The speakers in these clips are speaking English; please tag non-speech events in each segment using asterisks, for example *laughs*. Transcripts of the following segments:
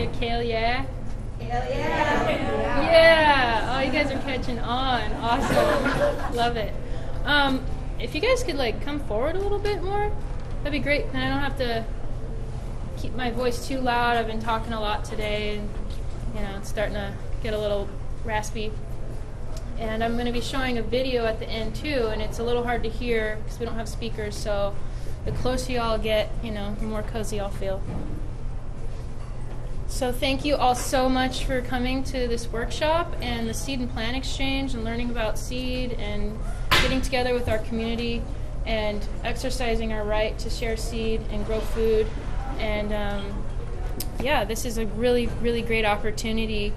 Get kale, yeah? Hell yeah. Yeah! Oh, you guys are catching on. Awesome. Love it. Um, if you guys could like come forward a little bit more, that'd be great. Then I don't have to keep my voice too loud. I've been talking a lot today, and you know, it's starting to get a little raspy. And I'm going to be showing a video at the end too, and it's a little hard to hear because we don't have speakers. So the closer y'all get, you know, the more cozy I'll feel. So thank you all so much for coming to this workshop and the Seed and Plant Exchange and learning about seed and getting together with our community and exercising our right to share seed and grow food. And um, yeah, this is a really, really great opportunity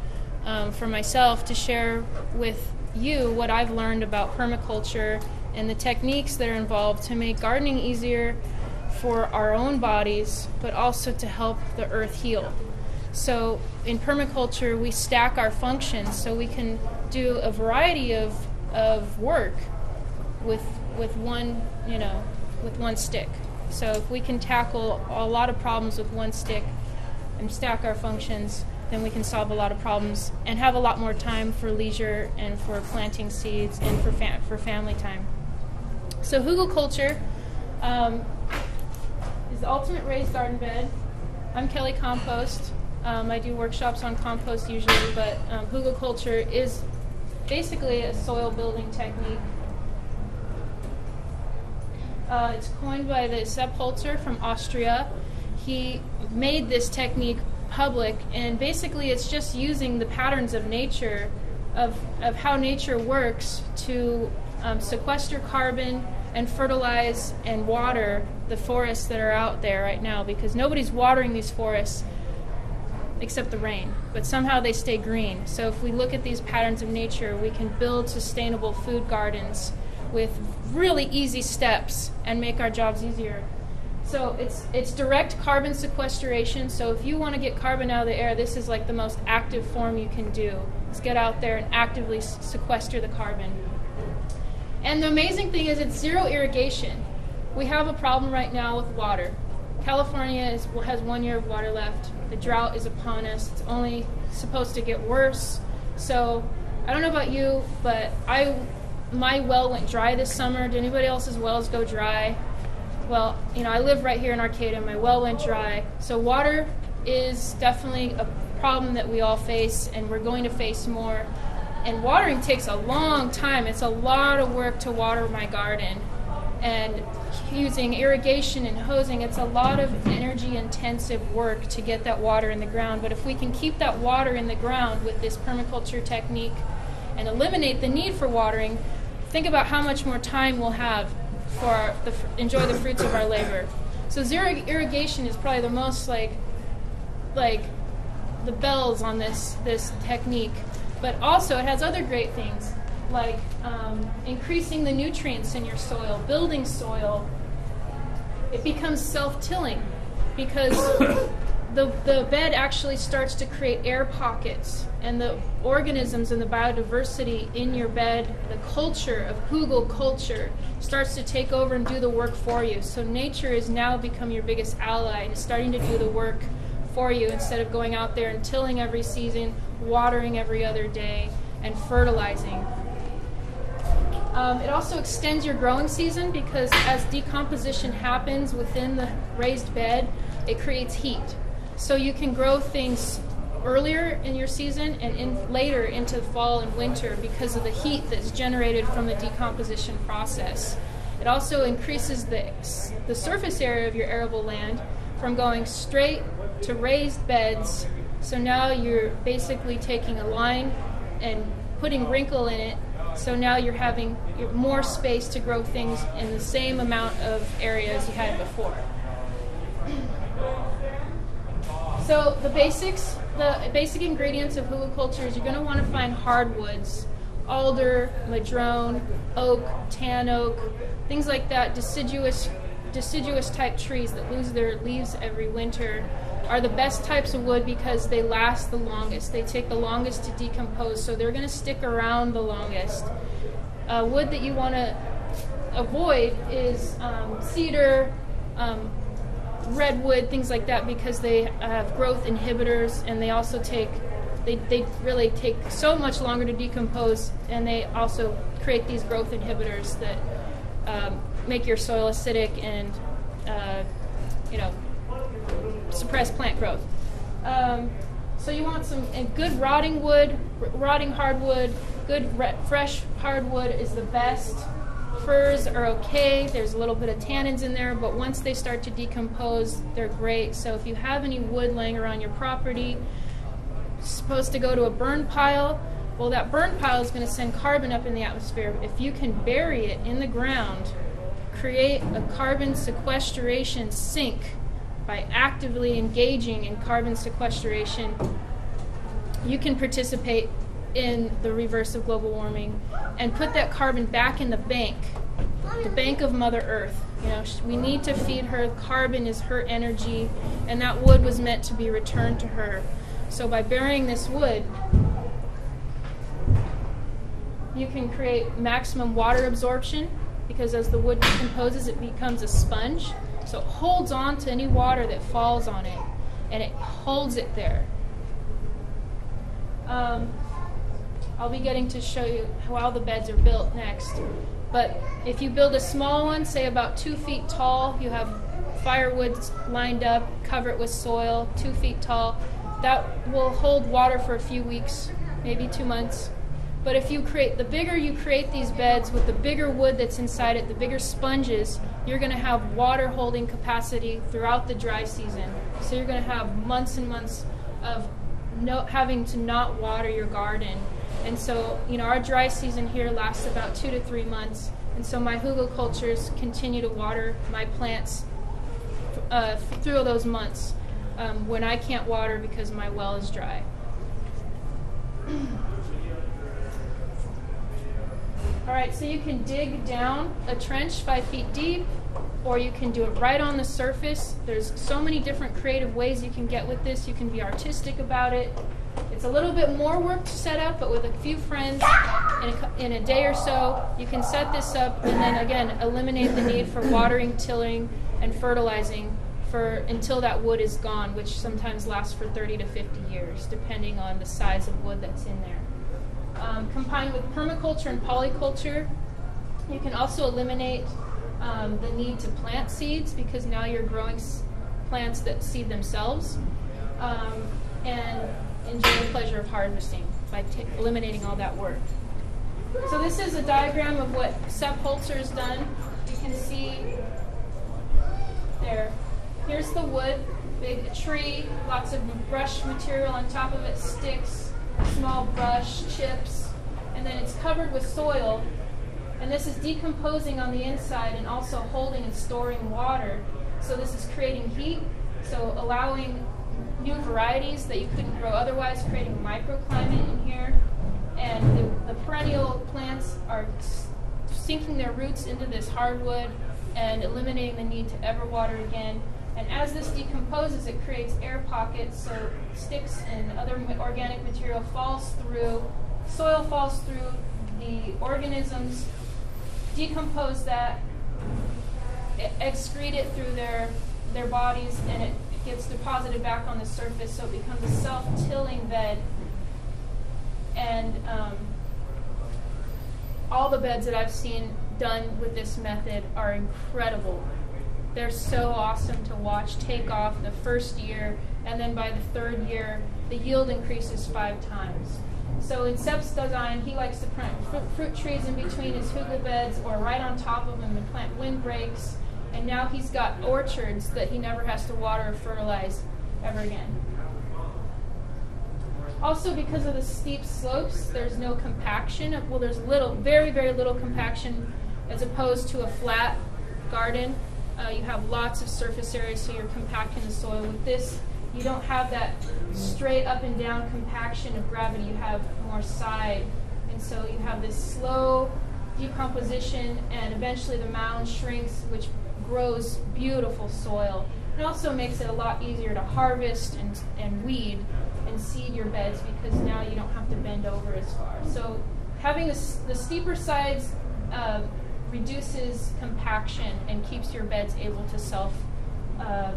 um, for myself to share with you what I've learned about permaculture and the techniques that are involved to make gardening easier for our own bodies, but also to help the earth heal. So in permaculture, we stack our functions so we can do a variety of, of work with, with one, you know, with one stick. So if we can tackle a lot of problems with one stick and stack our functions, then we can solve a lot of problems and have a lot more time for leisure and for planting seeds and for, for family time. So hugelkultur um, is the ultimate raised garden bed. I'm Kelly Compost. Um, I do workshops on compost usually, but um, hugelkultur is basically a soil building technique. Uh, it's coined by the Sepp Holzer from Austria. He made this technique public, and basically, it's just using the patterns of nature, of, of how nature works to um, sequester carbon and fertilize and water the forests that are out there right now because nobody's watering these forests except the rain, but somehow they stay green. So if we look at these patterns of nature, we can build sustainable food gardens with really easy steps and make our jobs easier. So it's it's direct carbon sequestration. So if you want to get carbon out of the air, this is like the most active form you can do. Is get out there and actively sequester the carbon. And the amazing thing is it's zero irrigation. We have a problem right now with water. California is, has one year of water left. The drought is upon us. It's only supposed to get worse. So I don't know about you, but I my well went dry this summer. Did anybody else's wells go dry? Well, you know, I live right here in Arcata. My well went dry. So water is definitely a problem that we all face, and we're going to face more. And watering takes a long time. It's a lot of work to water my garden. And using irrigation and hosing, it's a lot of energy intensive work to get that water in the ground. But if we can keep that water in the ground with this permaculture technique and eliminate the need for watering, think about how much more time we'll have for the, enjoy the fruits of our labor. So zero irrigation is probably the most like like the bells on this this technique, but also it has other great things like um, increasing the nutrients in your soil, building soil. It becomes self-tilling because *coughs* the, the bed actually starts to create air pockets and the organisms and the biodiversity in your bed, the culture of hugelkultur, starts to take over and do the work for you. So nature has now become your biggest ally and is starting to do the work for you instead of going out there and tilling every season, watering every other day, and fertilizing. Um, it also extends your growing season because as decomposition happens within the raised bed, it creates heat. So you can grow things earlier in your season and in later into fall and winter because of the heat that's generated from the decomposition process. It also increases the, the surface area of your arable land from going straight to raised beds. So now you're basically taking a line and putting wrinkle in it. So now you're having more space to grow things in the same amount of area as you had before. So the basics, the basic ingredients of hugelkultur is you're going to want to find hardwoods, alder, madrone, oak, tan oak, things like that, deciduous, deciduous type trees that lose their leaves every winter are the best types of wood because they last the longest. They take the longest to decompose, so they're going to stick around the longest. Uh, wood that you want to avoid is um, cedar, um, redwood, things like that, because they have growth inhibitors and they also take they, they really take so much longer to decompose and they also create these growth inhibitors that um, make your soil acidic and uh, you know suppress plant growth. Um, so you want some good rotting wood, rotting hardwood. Good re- fresh hardwood is the best. Firs are okay. There's a little bit of tannins in there, but once they start to decompose, they're great. So if you have any wood laying around your property, supposed to go to a burn pile, well, that burn pile is going to send carbon up in the atmosphere. If you can bury it in the ground, create a carbon sequestration sink by actively engaging in carbon sequestration, you can participate in the reverse of global warming and put that carbon back in the bank, the bank of Mother Earth. You know, we need to feed her. Carbon is her energy, and that wood was meant to be returned to her. So by burying this wood, you can create maximum water absorption because as the wood decomposes, it becomes a sponge. So it holds on to any water that falls on it, and it holds it there. Um, I'll be getting to show you how all the beds are built next. But if you build a small one, say about two feet tall, you have firewood lined up, cover it with soil, two feet tall, that will hold water for a few weeks, maybe two months. But if you create, the bigger you create these beds with the bigger wood that's inside it, the bigger sponges, you're going to have water holding capacity throughout the dry season. So you're going to have months and months of no, having to not water your garden. And so, you know, our dry season here lasts about two to three months. And so my hugelkulturs continue to water my plants uh, through those months um, when I can't water because my well is dry. All right, so you can dig down a trench five feet deep, or you can do it right on the surface. There's so many different creative ways you can get with this. You can be artistic about it. It's a little bit more work to set up, but with a few friends in a, in a day or so, you can set this up and then again eliminate the need for watering, tilling, and fertilizing for until that wood is gone, which sometimes lasts for 30 to 50 years, depending on the size of wood that's in there. Um, combined with permaculture and polyculture, you can also eliminate um, the need to plant seeds because now you're growing plants that seed themselves um, and enjoy the pleasure of harvesting by eliminating all that work. So this is a diagram of what Sepp Holzer has done. You can see there. Here's the wood, big tree, lots of brush material on top of it, sticks, small brush, chips, and then it's covered with soil. And this is decomposing on the inside and also holding and storing water. So this is creating heat, so allowing new varieties that you couldn't grow otherwise, creating microclimate in here. And the, the perennial plants are sinking their roots into this hardwood and eliminating the need to ever water again. And as this decomposes, it creates air pockets, so sticks and other organic material falls through, soil falls through, the organisms decompose that, excrete it through their, their bodies, and it gets deposited back on the surface, so it becomes a self-tilling bed. And um, all the beds that I've seen done with this method are incredible they're so awesome to watch take off the first year, and then by the third year, the yield increases five times. So in Sepp's design, he likes to plant fruit, fruit trees in between his hugel beds or right on top of them and plant windbreaks. And now he's got orchards that he never has to water or fertilize ever again. Also, because of the steep slopes, there's no compaction. Well, there's little, very, very little compaction as opposed to a flat garden. Uh, you have lots of surface area, so you're compacting the soil. With this, you don't have that straight up and down compaction of gravity. You have more side, and so you have this slow decomposition, and eventually the mound shrinks, which grows beautiful soil. It also makes it a lot easier to harvest and, and weed and seed your beds because now you don't have to bend over as far. So having the, the steeper sides uh, reduces compaction and keeps your beds able to self uh,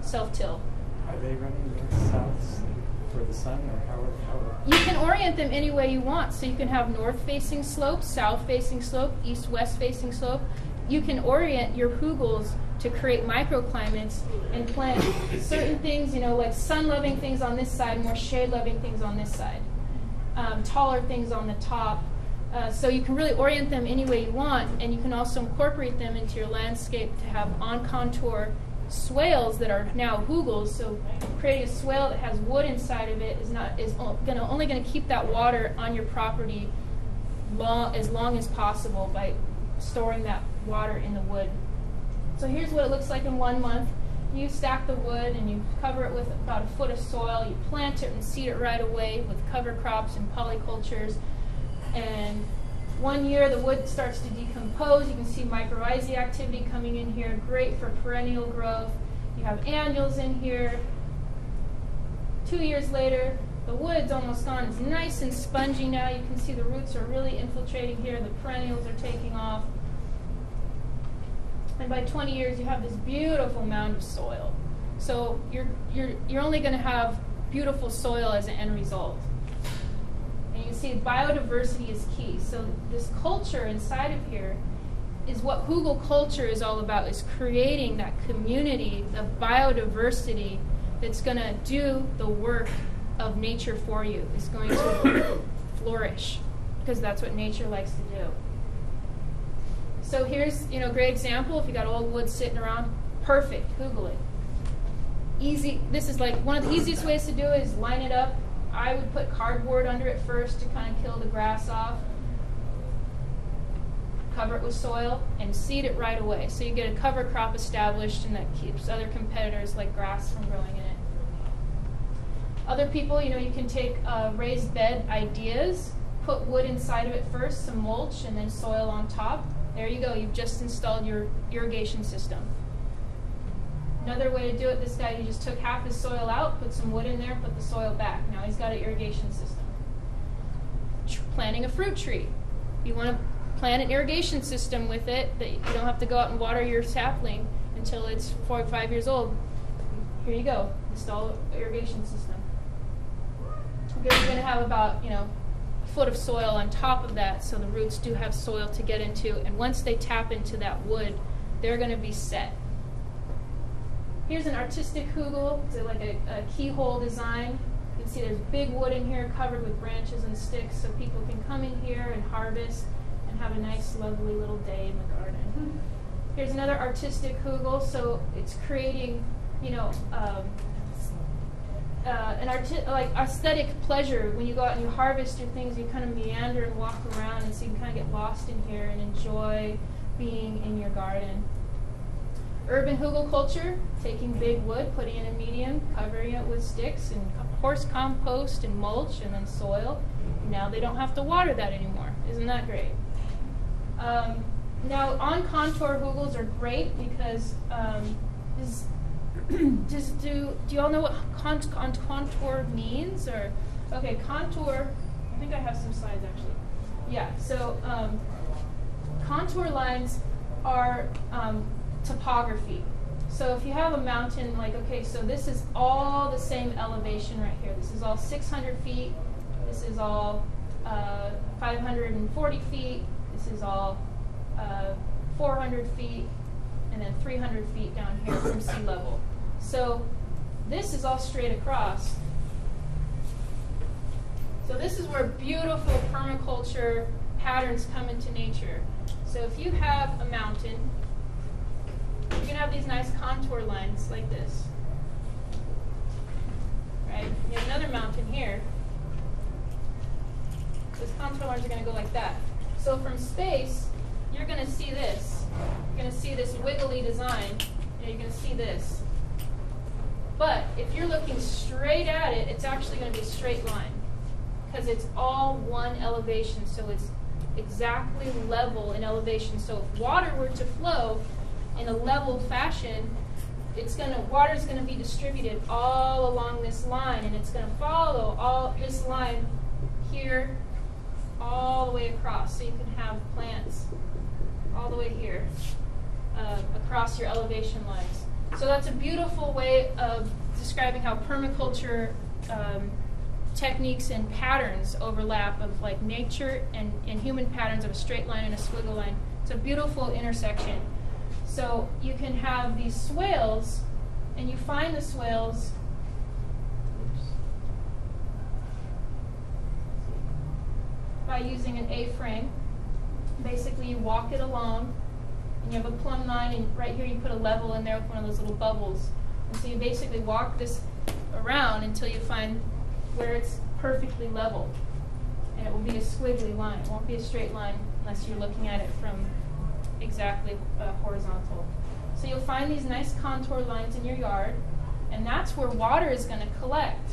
self-till. Are they running north south for the sun, or how? Are, how You can orient them any way you want. So you can have north-facing slope, south-facing slope, east-west facing slope. You can orient your hugels to create microclimates and plant certain things, you know, like sun-loving things on this side, more shade-loving things on this side, um, taller things on the top. Uh, so you can really orient them any way you want, and you can also incorporate them into your landscape to have on-contour swales that are now hugels. So creating a swale that has wood inside of it is not is to only going to keep that water on your property long as long as possible by storing that water in the wood. So here's what it looks like in one month. You stack the wood and you cover it with about a foot of soil. You plant it and seed it right away with cover crops and polycultures. And one year the wood starts to decompose. You can see mycorrhizae activity coming in here, great for perennial growth. You have annuals in here. Two years later, the wood's almost gone. It's nice and spongy now. You can see the roots are really infiltrating here. The perennials are taking off. And by 20 years, you have this beautiful mound of soil. So you're, you're, you're only going to have beautiful soil as an end result. Biodiversity is key. So this culture inside of here is what hugel culture is all about, is creating that community of biodiversity that's going to do the work of nature for you, is going to *coughs* flourish, because that's what nature likes to do. So here's, you know, a great example. If you got old wood sitting around, perfect, hugel it. Easy, this is like one of the easiest ways to do it is line it up I would put cardboard under it first to kind of kill the grass off. Cover it with soil and seed it right away. So you get a cover crop established and that keeps other competitors like grass from growing in it. Other people, you know, you can take uh, raised bed ideas, put wood inside of it first, some mulch, and then soil on top. There you go, you've just installed your irrigation system. Another way to do it, this guy, he just took half his soil out, put some wood in there, put the soil back. Now he's got an irrigation system. Planting a fruit tree. You want to plant an irrigation system with it that you don't have to go out and water your sapling until it's four or five years old. Here you go, install irrigation system. You're going to have about, you know, a foot of soil on top of that, so the roots do have soil to get into, and once they tap into that wood, they're going to be set. Here's an artistic hugel, it's like a, a, keyhole design. You can see there's big wood in here covered with branches and sticks so people can come in here and harvest and have a nice lovely little day in the garden. *laughs* Here's another artistic hugel, so it's creating, you know, um, uh, an arti- like aesthetic pleasure when you go out and you harvest your things. You kind of meander and walk around, and so you can kind of get lost in here and enjoy being in your garden. Urban hugelkultur, taking big wood, putting it in a medium, covering it with sticks and horse compost and mulch and then soil. Now they don't have to water that anymore. Isn't that great? Um, now on contour hugels are great because um, is, *clears throat* does, do do you all know what con con contour means or okay contour? I think I have some slides actually. Yeah. So um, contour lines are um, topography. So if you have a mountain, like, okay, so this is all the same elevation right here. This is all 600 feet. This is all uh, 540 feet. This is all uh, 400 feet. And then 300 feet down here from sea level. So this is all straight across. So this is where beautiful permaculture patterns come into nature. So if you have a mountain, you can have these nice contour lines like this. Right? You have another mountain here. Those contour lines are going to go like that. So from space, you're going to see this. You're going to see this wiggly design. You you're going to see this. But if you're looking straight at it, it's actually going to be a straight line because it's all one elevation. So it's exactly level in elevation. So if water were to flow, in a leveled fashion, it's gonna water's gonna be distributed all along this line, and it's gonna follow all this line here, all the way across. So you can have plants all the way here uh, across your elevation lines. So that's a beautiful way of describing how permaculture um, techniques and patterns overlap of like nature and, and human patterns of a straight line and a squiggle line. It's a beautiful intersection. So you can have these swales, and you find the swales. By using an A-frame. Basically, you walk it along, and you have a plumb line, and right here you put a level in there with one of those little bubbles. And so you basically walk this around until you find where it's perfectly level. And it will be a squiggly line. It won't be a straight line unless you're looking at it from exactly uh, horizontal. So you'll find these nice contour lines in your yard, and that's where water is going to collect.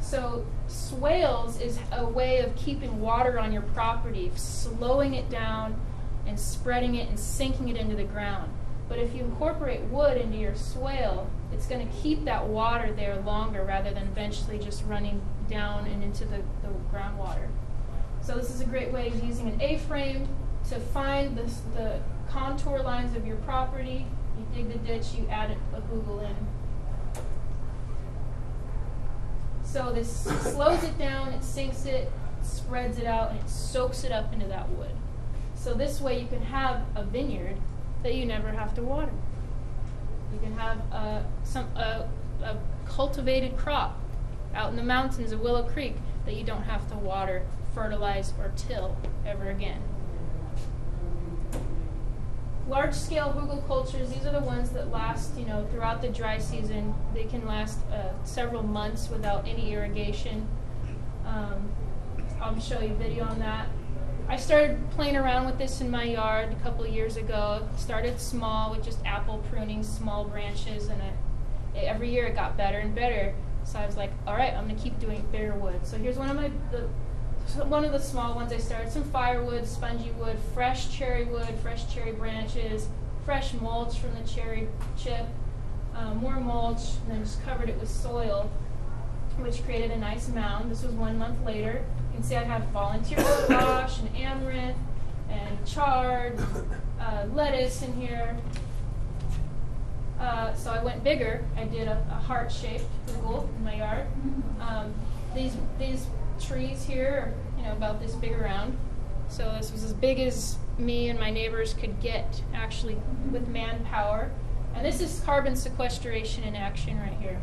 So swales is a way of keeping water on your property, slowing it down and spreading it and sinking it into the ground. But if you incorporate wood into your swale, it's going to keep that water there longer rather than eventually just running down and into the, the groundwater. So this is a great way of using an A-frame to find the, the contour lines of your property. You dig the ditch, you add a hugel in. So this slows it down, it sinks it, spreads it out, and it soaks it up into that wood. So this way you can have a vineyard that you never have to water. You can have a, some, a, a cultivated crop out in the mountains of Willow Creek that you don't have to water, fertilize, or till ever again. Large scale hugelkulturs, these are the ones that last, you know, throughout the dry season. They can last uh, several months without any irrigation. Um, I'll show you a video on that. I started playing around with this in my yard a couple years ago. Started small with just apple pruning, small branches, and it, every year it got better and better. So I was like, all right, I'm gonna keep doing bigger wood. So here's one of my the, one of the small ones I started. Some firewood, spongy wood, fresh cherry wood, fresh cherry branches, fresh mulch from the cherry chip, um, more mulch, and then just covered it with soil, which created a nice mound. This was one month later You can see I have volunteer *coughs* squash and amaranth and chard, uh, lettuce in here. Uh, so I went bigger. I did a, a heart-shaped hugel in my yard. Um, these these trees here you know about this big around. So this was as big as me and my neighbors could get actually with manpower. And this is carbon sequestration in action right here.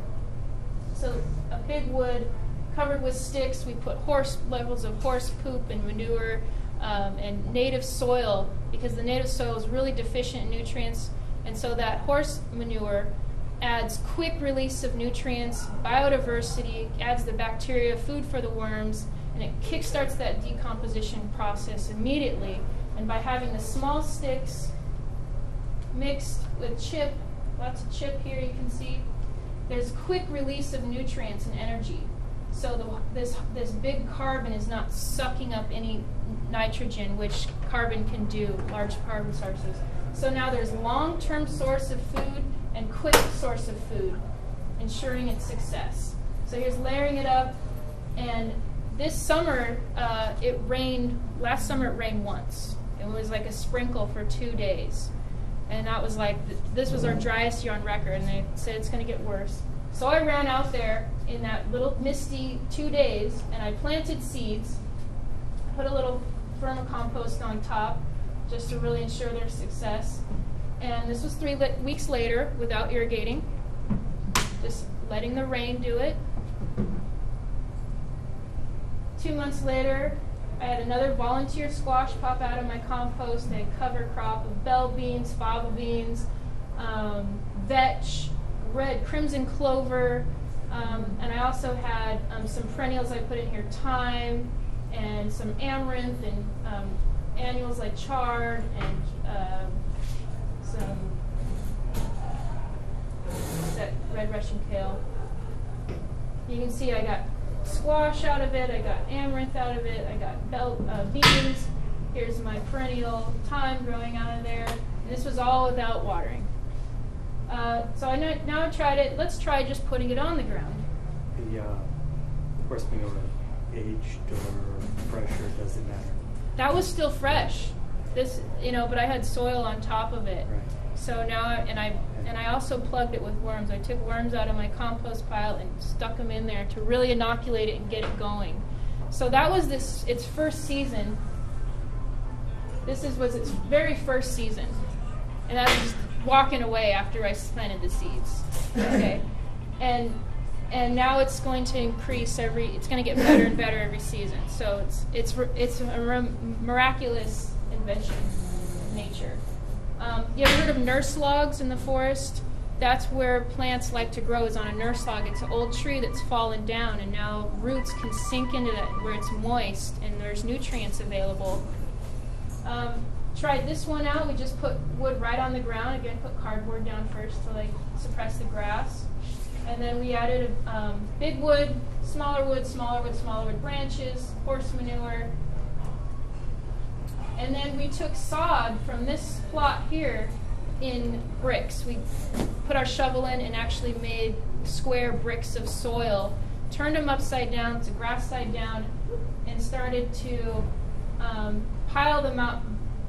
So a big wood covered with sticks. We put horse levels of horse poop and manure um, and native soil because the native soil is really deficient in nutrients. And so that horse manure adds quick release of nutrients, biodiversity, adds the bacteria, food for the worms, and it kickstarts that decomposition process immediately. And by having the small sticks mixed with chip, lots of chip here you can see, there's quick release of nutrients and energy. So the, this, this big carbon is not sucking up any nitrogen, which carbon can do, large carbon sources. So now there's long-term source of food and quick source of food, ensuring its success. So here's layering it up, and this summer uh, it rained. Last summer it rained once. It was like a sprinkle for two days, and that was like this was our driest year on record. And they said it's going to get worse. So I ran out there in that little misty two days and I planted seeds, put a little vermicompost on top just to really ensure their success. And this was three weeks later without irrigating, just letting the rain do it. Two months later, I had another volunteer squash pop out of my compost, a cover crop of bell beans, fava beans, um, vetch, red crimson clover, um, and I also had um, some perennials I put in here, thyme, and some amaranth, and um, annuals like chard, and uh, that red Russian kale. You can see I got squash out of it, I got amaranth out of it, I got bell, uh, beans. Here's my perennial thyme growing out of there. And this was all without watering. Uh, so I know, now I tried it. Let's try just putting it on the ground. The uh, horse manure, aged or fresh, or does it matter? That was still fresh. This, you know, but I had soil on top of it. Right. So now, I- and I and I also plugged it with worms. I took worms out of my compost pile and stuck them in there to really inoculate it and get it going. So that was this its first season. This is was its very first season, and I was just walking away after I planted the seeds. Okay, and and now it's going to increase every. It's going to get better and better every season. So it's it's it's a miraculous nature. Um, you ever heard of nurse logs in the forest? That's where plants like to grow. Is on a nurse log. It's an old tree that's fallen down, and now roots can sink into that where it's moist and there's nutrients available. Um, tried this one out. We just put wood right on the ground. Again, put cardboard down first to like suppress the grass, and then we added um, big wood, smaller wood, smaller wood, smaller wood branches, horse manure, and then we took sod from this plot here in bricks. We put our shovel in and actually made square bricks of soil, turned them upside down to grass side down, and started to um, pile them out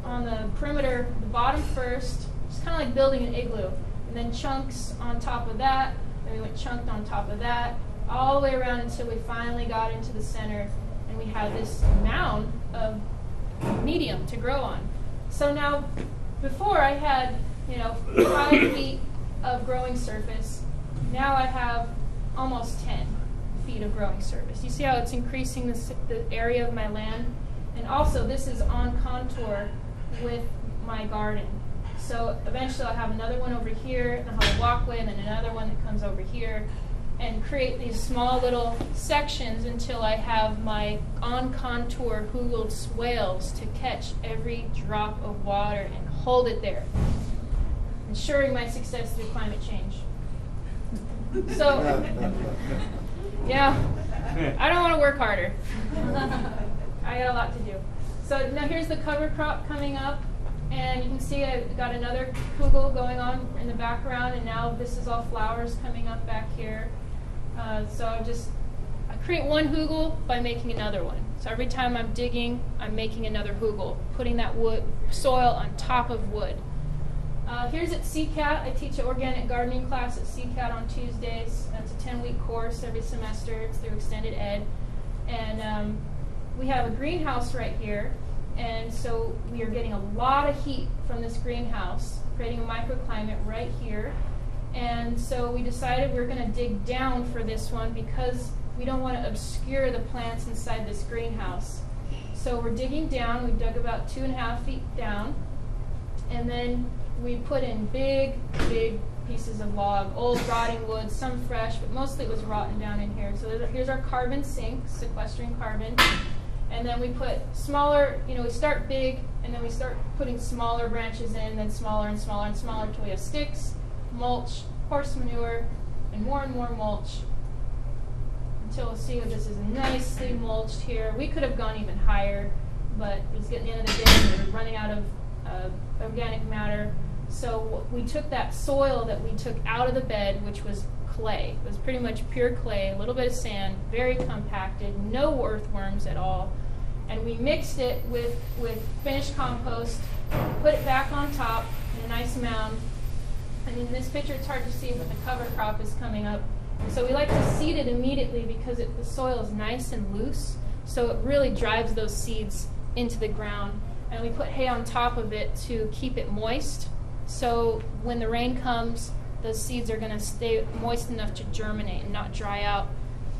on the perimeter, the bottom first, just kind of like building an igloo, and then chunks on top of that. Then we went chunked on top of that, all the way around until we finally got into the center, and we had this mound of medium to grow on. So now, before I had, you know, five *coughs* feet of growing surface. Now I have almost 10 feet of growing surface. You see how it's increasing the, the area of my land? And also, this is on contour with my garden. So eventually I'll have another one over here, and I'll have a walkway, and then another one that comes over here and create these small little sections until I have my on contour hugel swales to catch every drop of water and hold it there, ensuring my success through climate change. So, *laughs* yeah, I don't want to work harder. I got a lot to do. So now here's the cover crop coming up. And you can see I've got another hugel going on in the background, and now this is all flowers coming up back here. Uh, so I just I create one hugel by making another one. So every time I'm digging, I'm making another hugel, putting that wood soil on top of wood. Uh, here's at CCAT. I teach an organic gardening class at CCAT on Tuesdays. That's a 10-week course every semester. It's through extended ed, and um, we have a greenhouse right here. And so we are getting a lot of heat from this greenhouse, creating a microclimate right here. And so we decided we are going to dig down for this one because we don't want to obscure the plants inside this greenhouse. So we're digging down. We dug about two and a half feet down. And then we put in big, big pieces of log, old rotting wood, some fresh, but mostly it was rotten down in here. So here's our carbon sink, sequestering carbon. And then we put smaller, you know, we start big, and then we start putting smaller branches in, then smaller and smaller and smaller until we have sticks, mulch, horse manure, and more and more mulch until we see this is nicely mulched here. We could have gone even higher, but it was getting the end of the day. We were running out of uh, organic matter. So we took that soil that we took out of the bed, which was clay. It was pretty much pure clay, a little bit of sand, very compacted, no earthworms at all. And we mixed it with, with finished compost, put it back on top in a nice mound, and in this picture, it's hard to see, but the cover crop is coming up. So we like to seed it immediately because it, the soil is nice and loose, so it really drives those seeds into the ground. And we put hay on top of it to keep it moist. So when the rain comes, the seeds are going to stay moist enough to germinate and not dry out.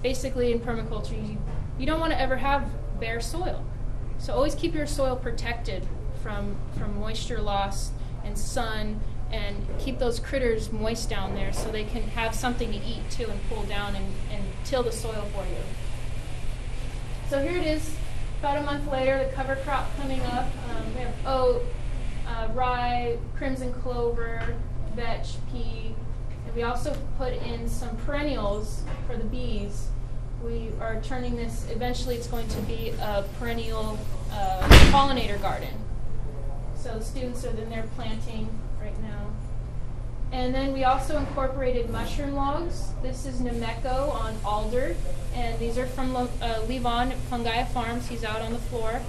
Basically, in permaculture, you, you don't want to ever have bare soil. So always keep your soil protected from, from moisture loss and sun and keep those critters moist down there so they can have something to eat too and pull down and, and till the soil for you. So here it is, about a month later, the cover crop coming up. Um, we have oat, uh, rye, crimson clover, vetch, pea, and we also put in some perennials for the bees. We are turning this, eventually it's going to be a perennial uh, pollinator garden. So the students are in there planting right now. And then we also incorporated mushroom logs. This is Nameko on alder, and these are from uh, Levon Fungi Farms. He's out on the floor.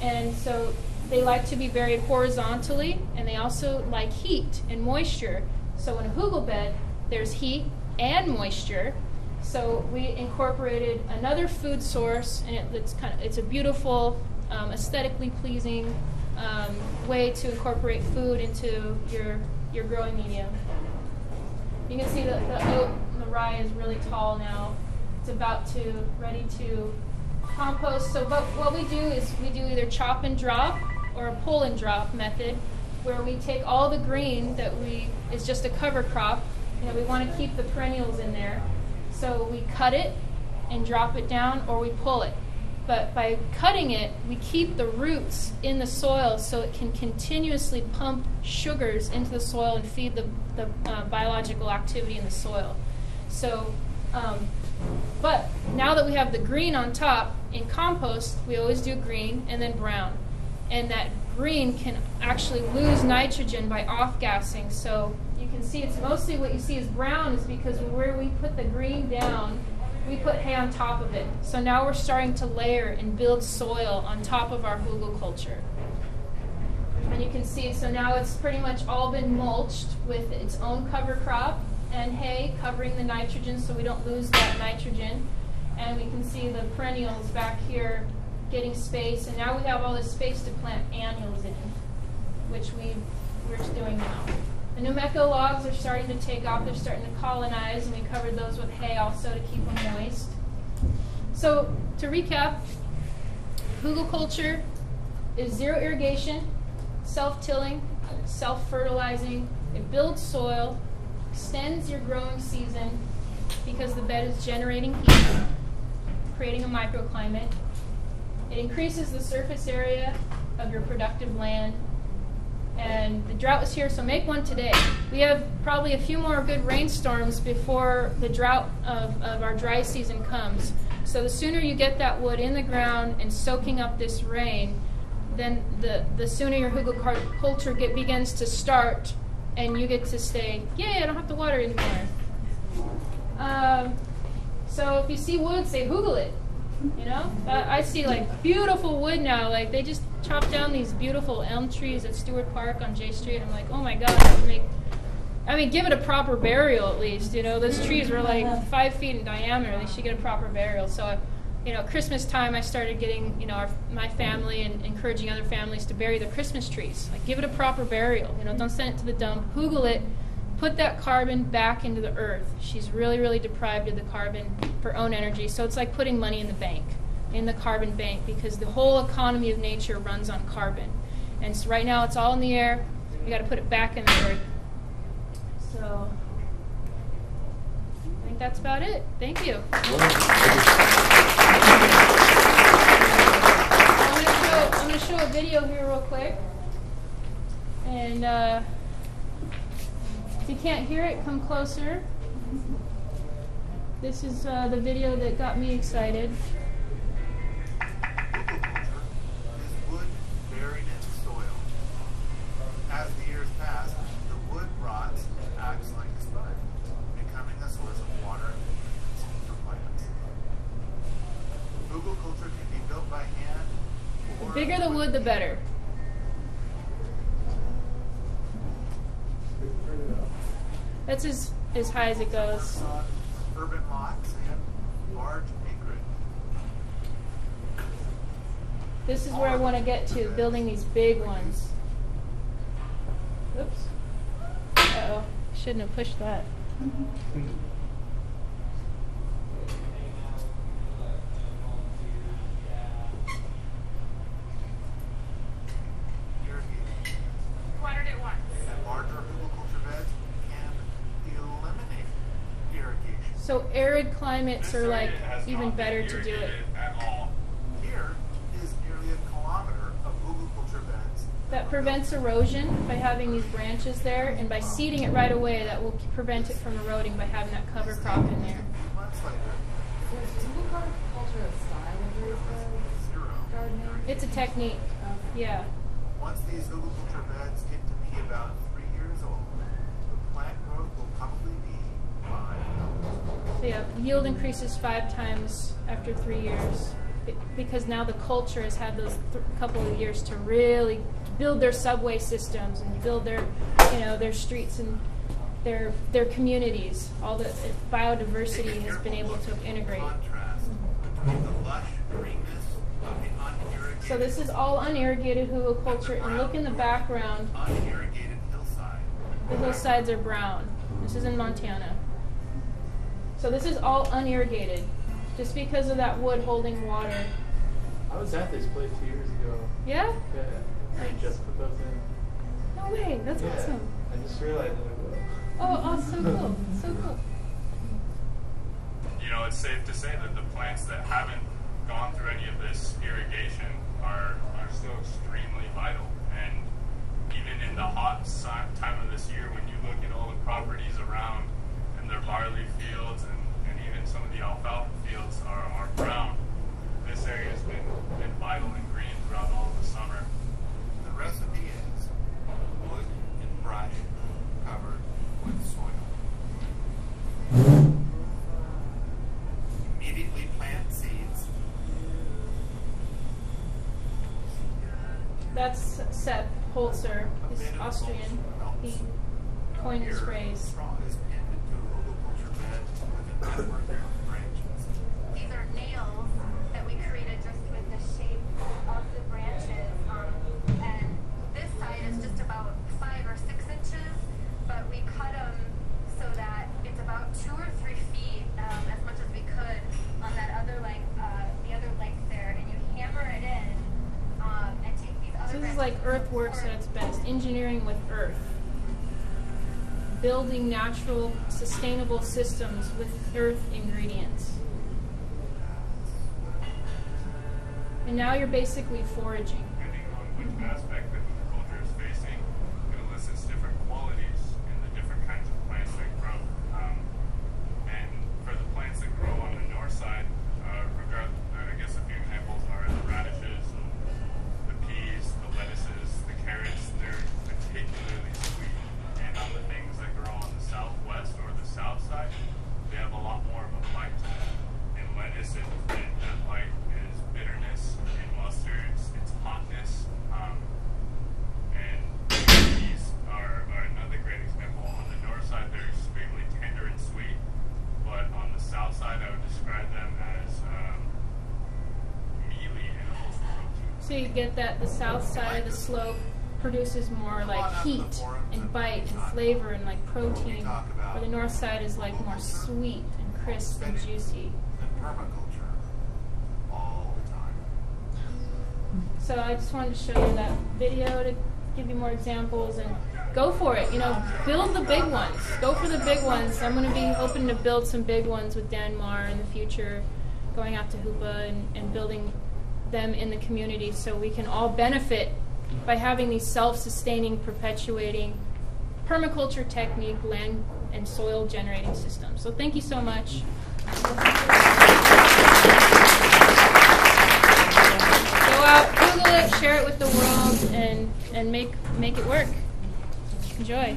And so they like to be buried horizontally, and they also like heat and moisture. So in a hugel bed, there's heat and moisture. So we incorporated another food source, and it, it's kind of it's a beautiful, um, aesthetically pleasing um, way to incorporate food into your your growing medium. You can see that the oat and the rye is really tall now. It's about to ready to compost. So what, what we do is we do either chop and drop or a pull and drop method where we take all the green that we is just a cover crop. You know, we want to keep the perennials in there. So we cut it and drop it down or we pull it. But by cutting it, we keep the roots in the soil so it can continuously pump sugars into the soil and feed the, the uh, biological activity in the soil. So, um, but now that we have the green on top, in compost, we always do green and then brown. And that green can actually lose nitrogen by off gassing. So you can see it's mostly what you see is brown is because where we put the green down, we put hay on top of it. So now we're starting to layer and build soil on top of our hugelkultur. And you can see, so now it's pretty much all been mulched with its own cover crop and hay covering the nitrogen so we don't lose that nitrogen. And we can see the perennials back here getting space. And now we have all this space to plant annuals in, which we, we're doing now. The Nameko logs are starting to take off. They're starting to colonize, and we covered those with hay also to keep them moist. So to recap, hugelkultur is zero irrigation, self-tilling, self-fertilizing. It builds soil, extends your growing season because the bed is generating heat, creating a microclimate. It increases the surface area of your productive land and the drought is here, so make one today. We have probably a few more good rainstorms before the drought of, of our dry season comes. So the sooner you get that wood in the ground and soaking up this rain, then the, the sooner your hugelkultur get, begins to start and you get to say, yay, I don't have to water anymore. Um, so if you see wood, say hugel it. You know, I see like beautiful wood now. Like they just chopped down these beautiful elm trees at Stewart Park on J Street. I'm like, oh my god, make. I mean, give it a proper burial at least. You know, those trees were like uh-huh. five feet in diameter. They should get a proper burial. So, uh, you know, Christmas time, I started getting, you know, our, my family and encouraging other families to bury their Christmas trees. Like, give it a proper burial. You know, don't send it to the dump. Hugel it. Put that carbon back into the earth. She's really, really deprived of the carbon for own energy. So it's like putting money in the bank in the carbon bank because the whole economy of nature runs on carbon. And so right now it's all in the air. We got to put it back in the earth. So I think that's about it. Thank you. I'm going to show a video here real quick. And uh, if you can't hear it, come closer. This is uh, the video that got me excited. Bigger the the better. That's as, as high as it goes. Urban lots and large acreage. This is where I want to get to, building these big ones. Oops. Uh oh Shouldn't have pushed that. *laughs* climates are like even better to do it. That prevents erosion by having these branches there, and by seeding it right away, that will prevent it from eroding by having that cover crop in there. It's a technique. Yeah. Once these hugelkultur beds get to be about three years old, the plant growth will probably be five so yeah, yield increases five times after three years. because now the culture has had those th- couple of years to really build their subway systems and build their, you know, their streets and their their communities. All the biodiversity has been able to integrate. So this is all unirrigated hugelkultur, and look in the background. The hillsides are brown. This is in Montana. So this is all unirrigated, just because of that wood holding water. I was at this place two years ago. Yeah? Yeah. I just put those in. No way. That's yeah. awesome. I just realized it. Oh, oh, so cool. So cool. you know, it's safe to say that the plants that haven't gone through any of this irrigation are, are still extremely vital. And even in the hot si- time of this year, when you look at all the properties around and their barley fields and, and even some of the alfalfa fields are, are brown, this area has been, been vital and green throughout all of the summer. The recipe is wood and brush covered with soil. Immediately plant seeds. That's Sepp Holzer. He's Austrian. He coined this phrase. Straw is pinned into a hugelkultur bed with a network of branches. These are nails that we created just with the shape of the branches. Um, and this side is just about five or six inches, but we cut them so that it's about two or three feet, um, as much as we could on that other length, uh, the other length there, and you hammer it in um, and take these other. So this is branches like earthworks at its best. Engineering with earth. Building natural, sustainable systems with earth ingredients. And now you're basically foraging. depending on which aspect that the culture is facing, it elicits different qualities in the different kinds of plants that grow. Um, and for the plants that grow on the north side, uh, regard, I guess a few examples are the radishes, the peas, the lettuces, the carrots. They're particularly sweet. And on the things that grow on the southwest or the south side, they have a lot more of a bite to them. And lettuce, and, and that bite is bitterness. And mustards, it's hotness. Um, and peas are, are another great example. On the north side, they're extremely tender and sweet. But on the south side, I would describe them as um, mealy and almost protein. So you get that the south side of the slope produces more like heat and bite and flavor and like protein, where the north side is like more sweet and crisp and juicy. So I just wanted to show you that video to give you more examples and go for it. You know, build the big ones. Go for the big ones. I'm going to be hoping to build some big ones with Dan Marr in the future, going out to Hoopa and, and building them in the community so we can all benefit by having these self-sustaining, perpetuating permaculture technique, land and soil generating systems. So thank you so much. Go out, Google it, share it with the world, and and make make it work. Enjoy.